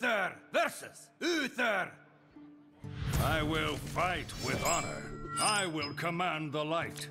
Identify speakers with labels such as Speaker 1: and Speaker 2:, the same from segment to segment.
Speaker 1: Uther versus Uther! I will fight with honor. I will command the light.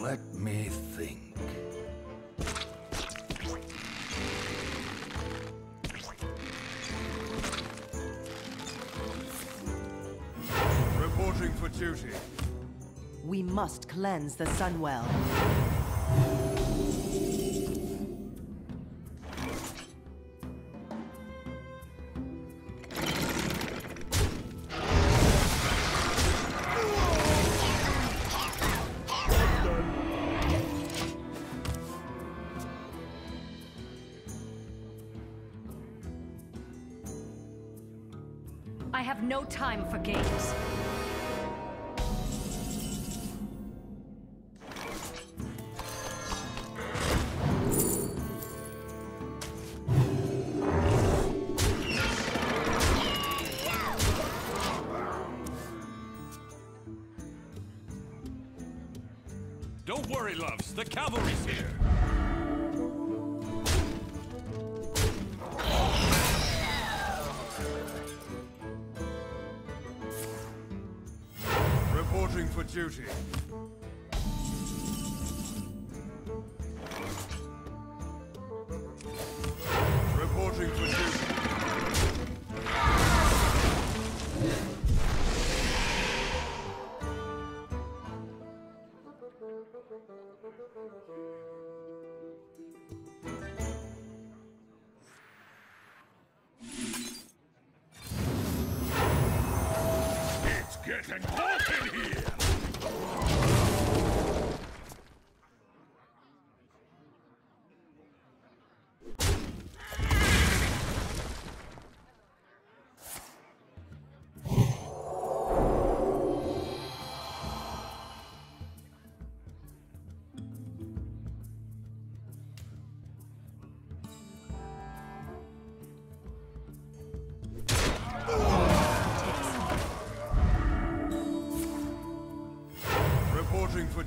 Speaker 1: Let me think. Reporting for duty.
Speaker 2: We must cleanse the Sunwell.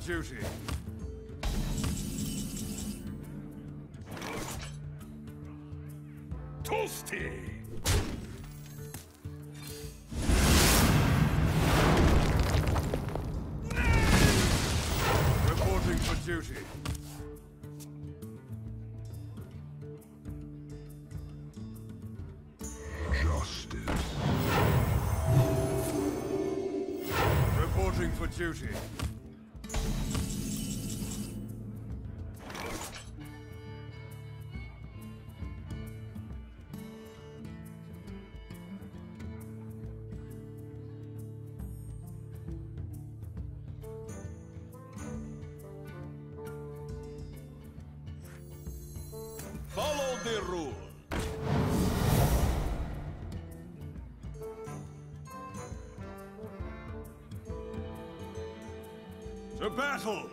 Speaker 1: duty.
Speaker 3: Toasty! Reporting for duty.
Speaker 4: Justice.
Speaker 3: Reporting for duty. battle.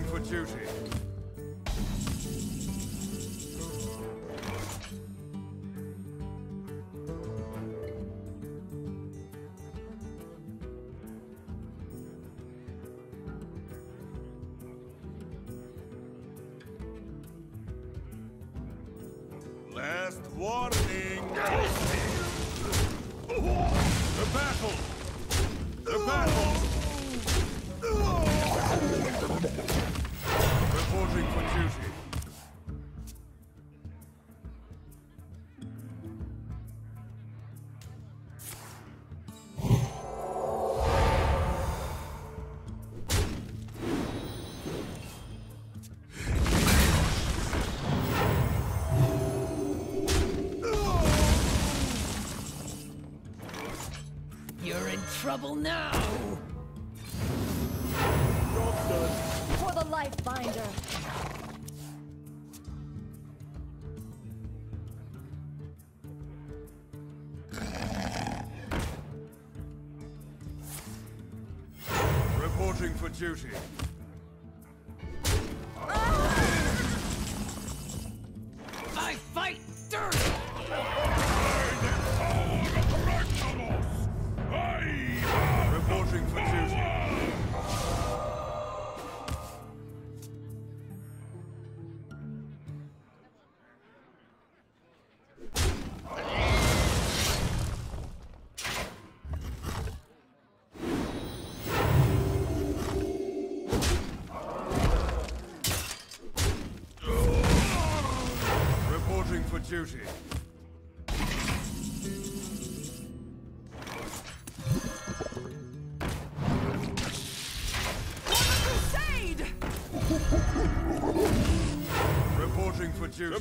Speaker 3: for duty.
Speaker 5: trouble now!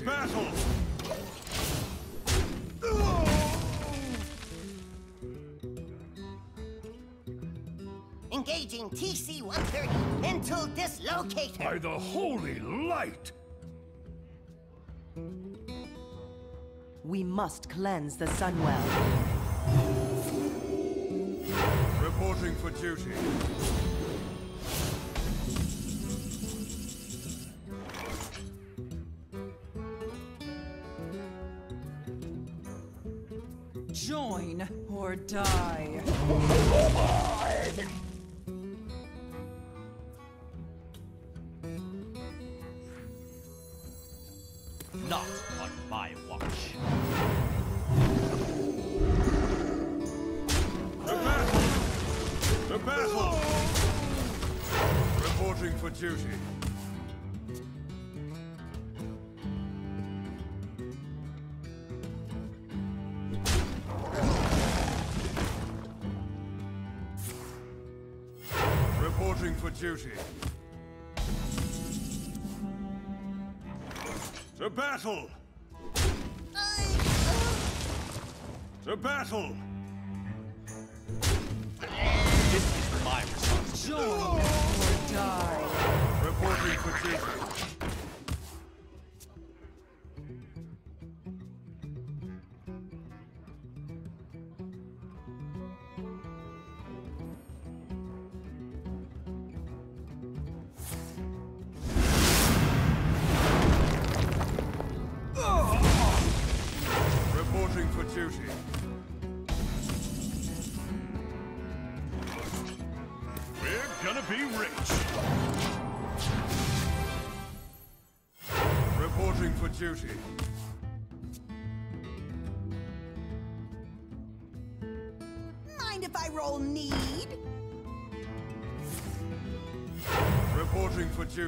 Speaker 3: battle!
Speaker 6: Engaging TC-130 mental dislocator!
Speaker 3: By the holy light!
Speaker 2: We must cleanse the Sunwell.
Speaker 3: Reporting for duty.
Speaker 7: or die.
Speaker 3: Oh duty. To battle! To battle!
Speaker 8: This is my responsibility.
Speaker 7: Join or die.
Speaker 3: Reporting for duty.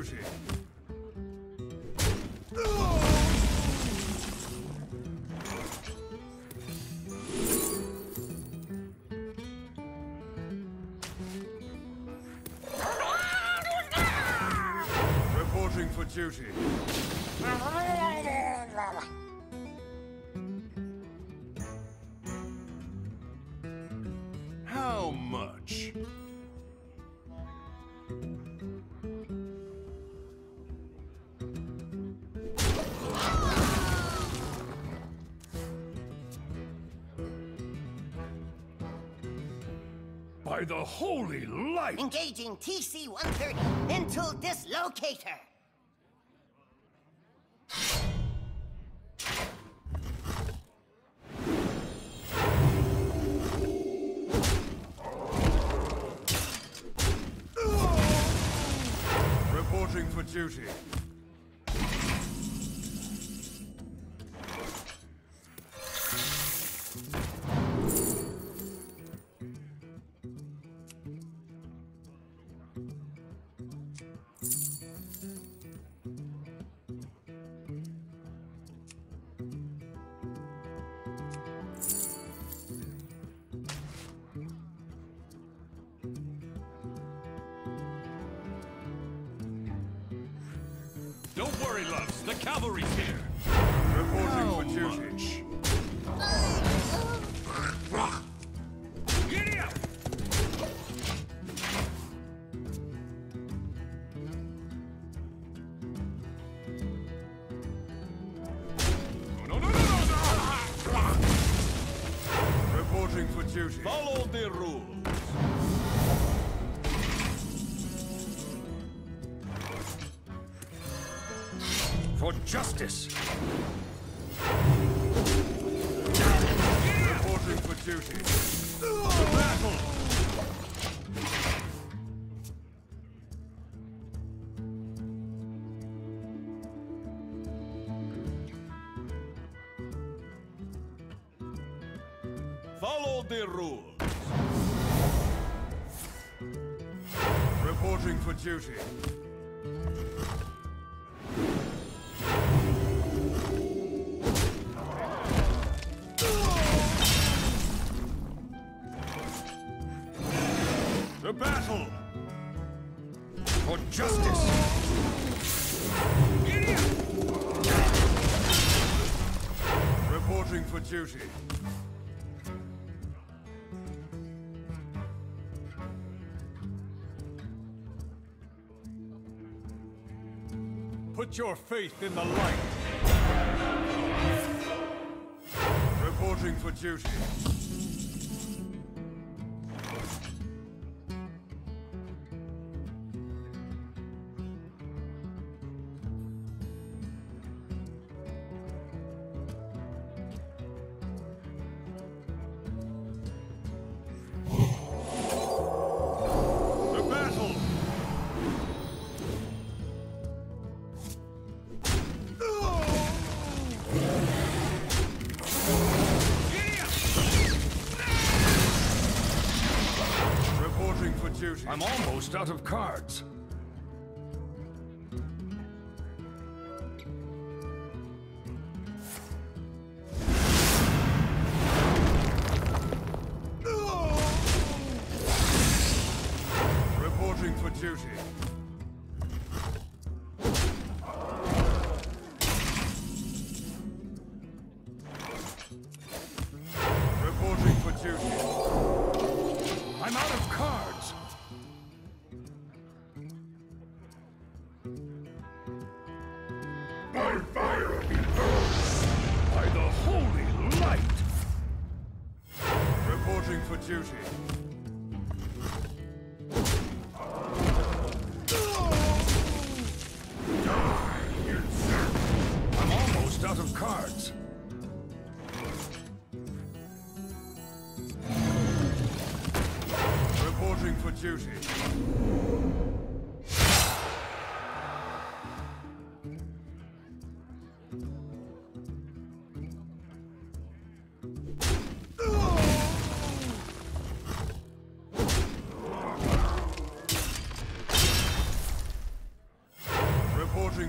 Speaker 3: Duty. The holy light!
Speaker 1: Engaging TC-130 mental dislocator.
Speaker 3: To battle! For justice! Reporting for duty.
Speaker 8: Put your faith in the light.
Speaker 3: Reporting for duty.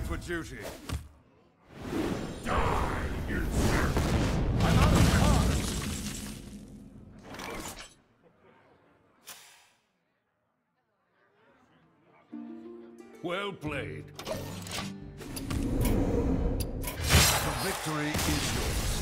Speaker 9: for duty.
Speaker 1: Well
Speaker 9: played. The
Speaker 1: victory
Speaker 9: is yours.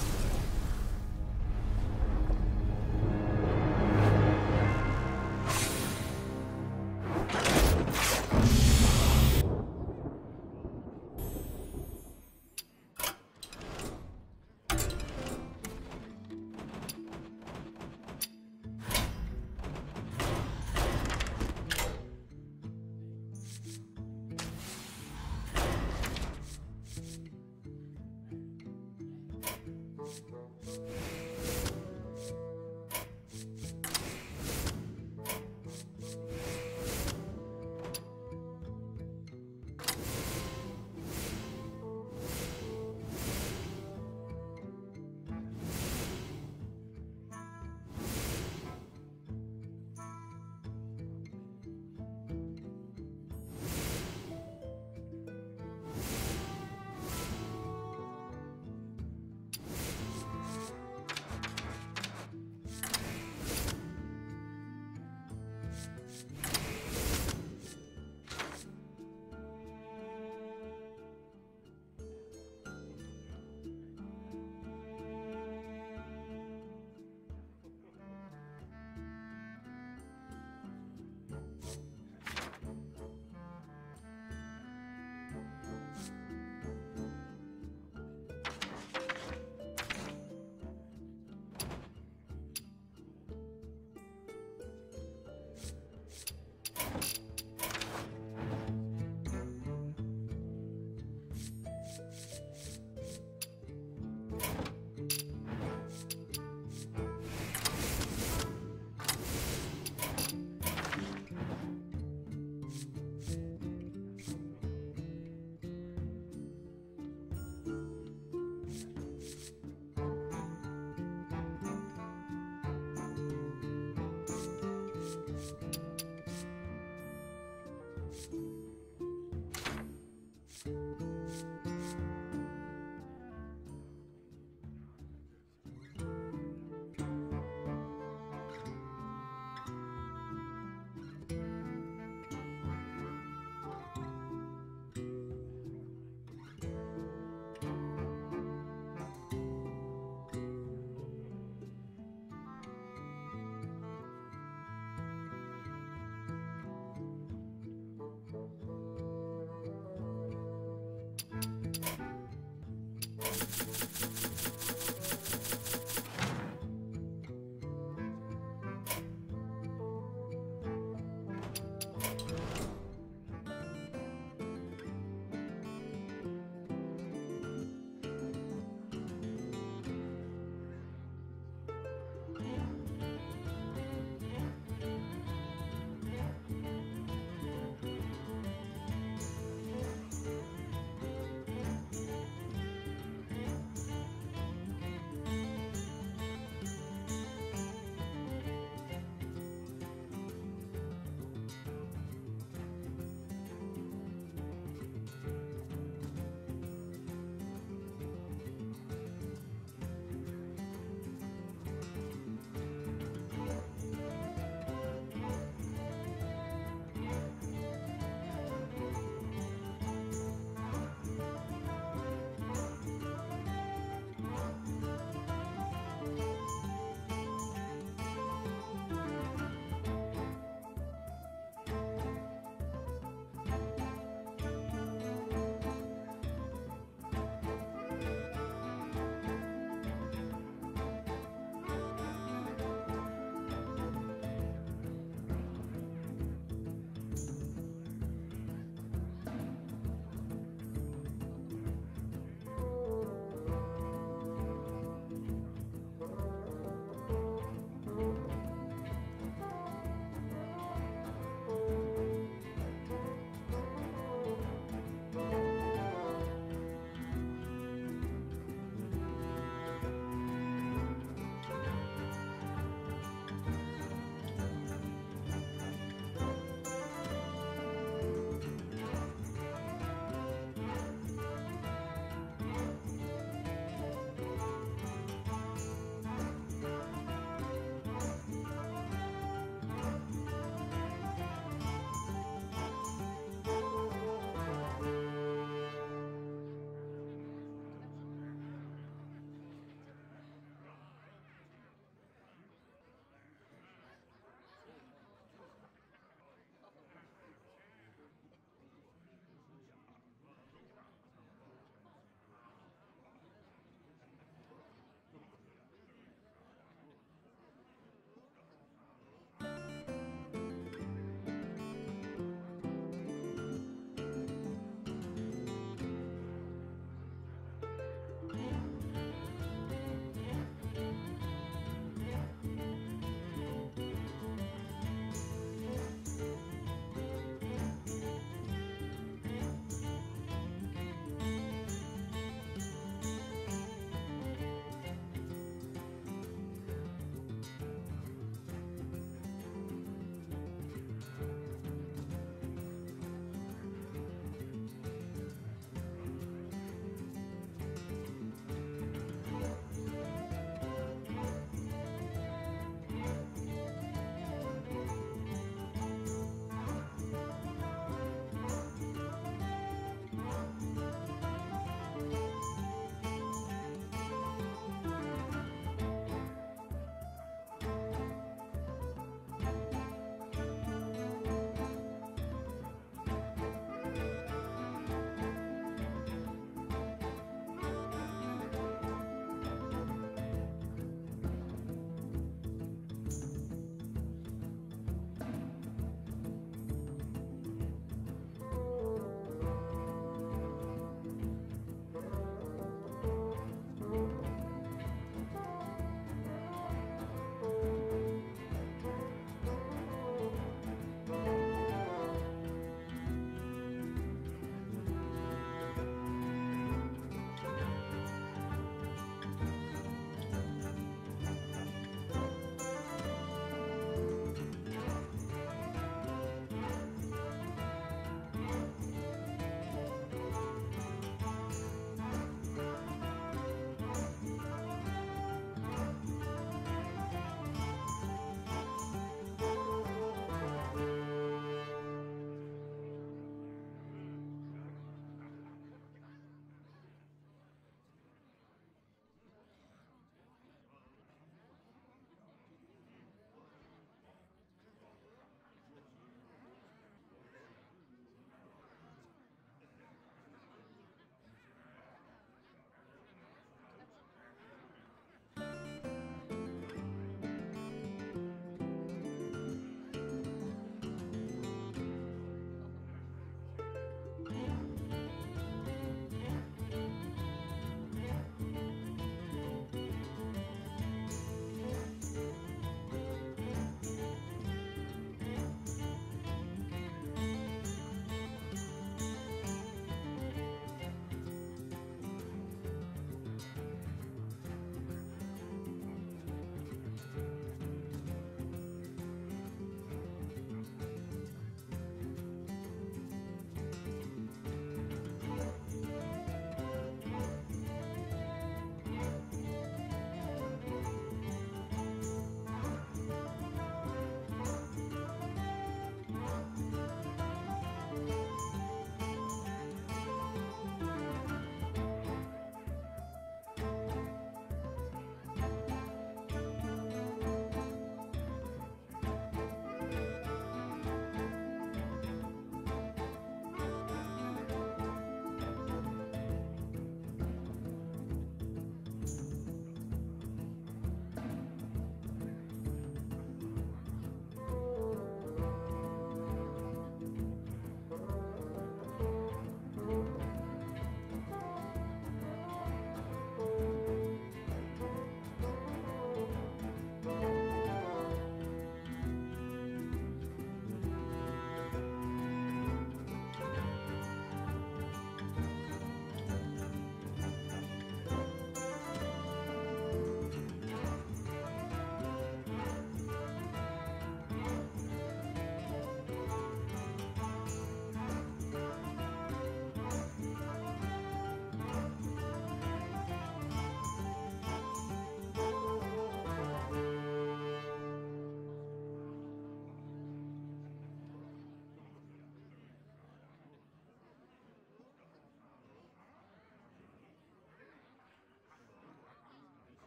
Speaker 9: うん。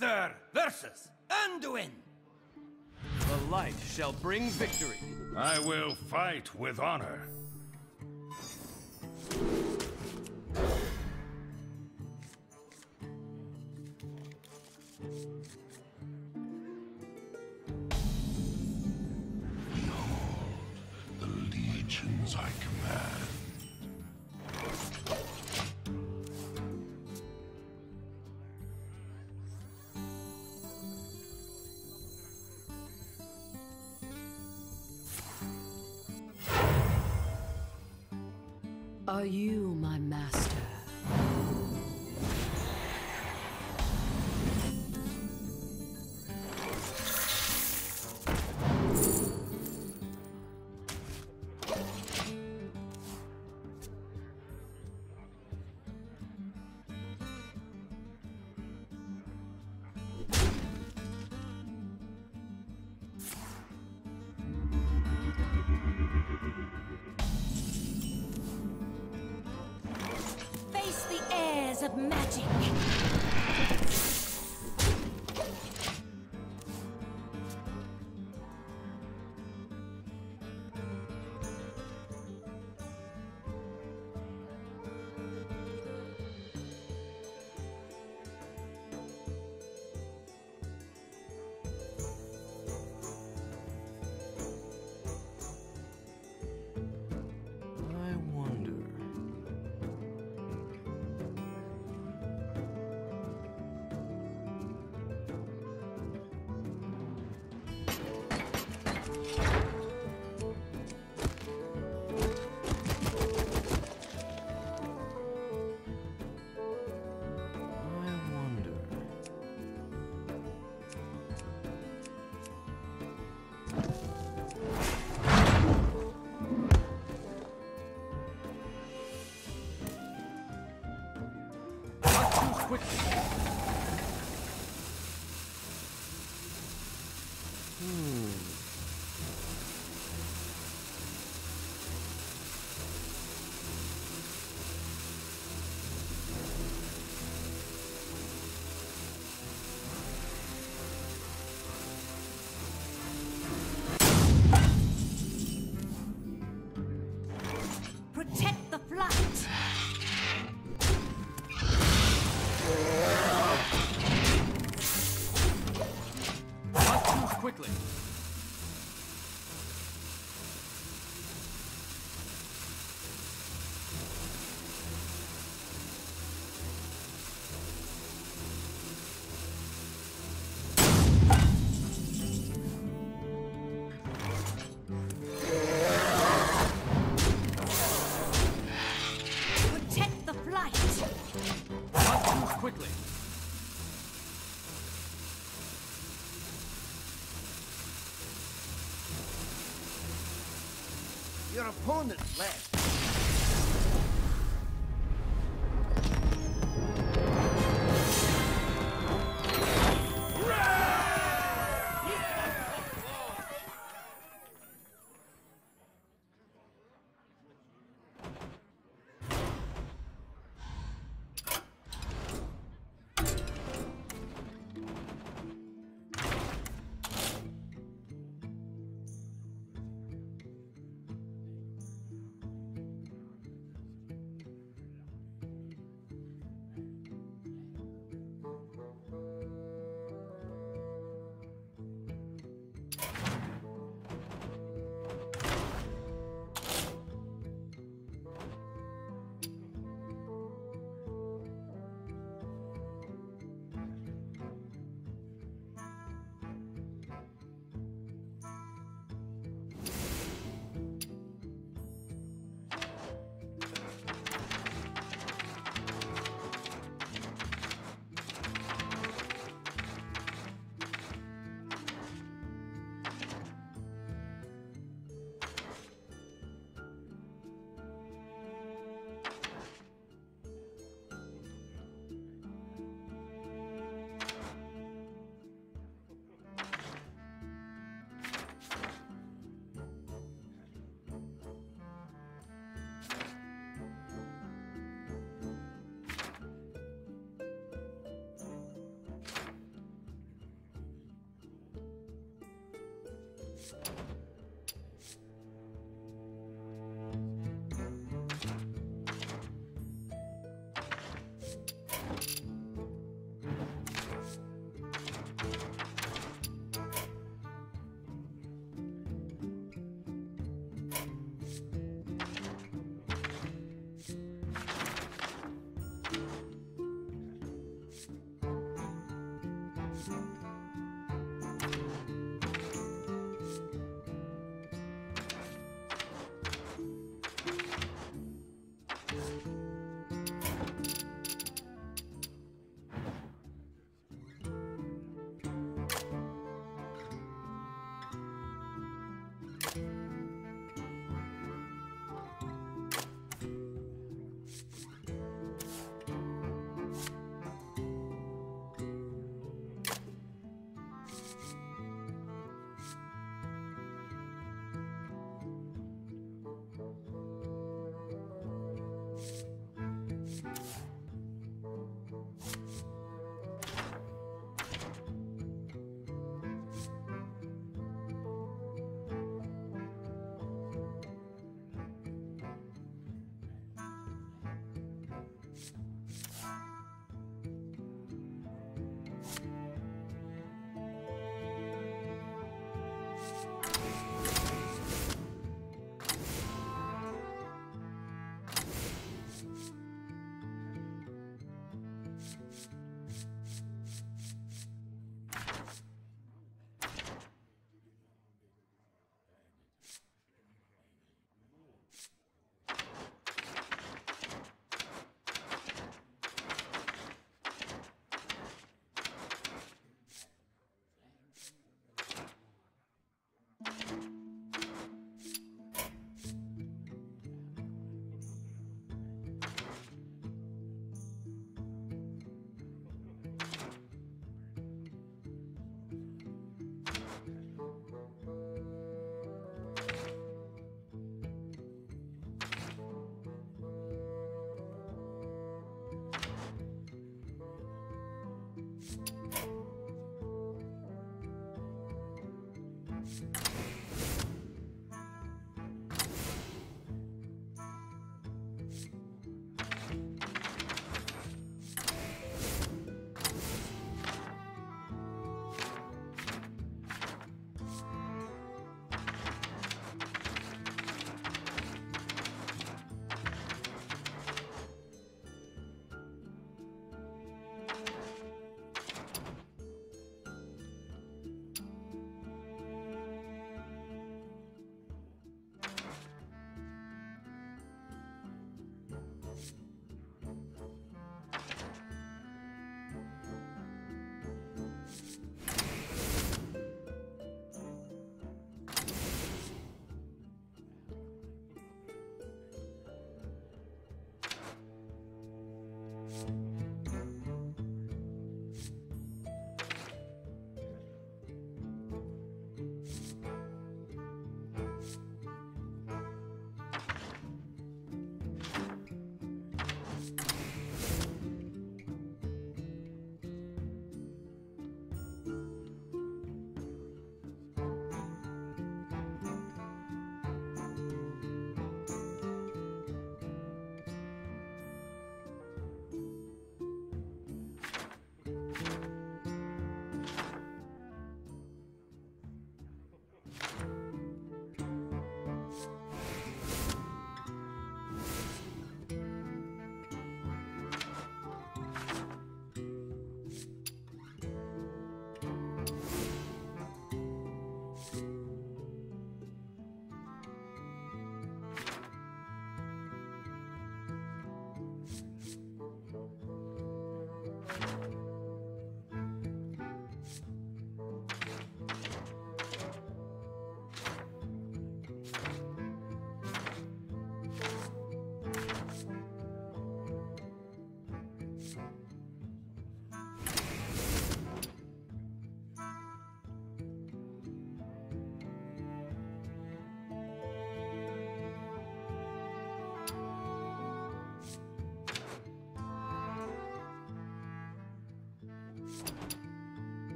Speaker 10: Uther versus Anduin!
Speaker 8: The light shall bring victory.
Speaker 10: I will fight with honor.
Speaker 8: Opponent Thanks.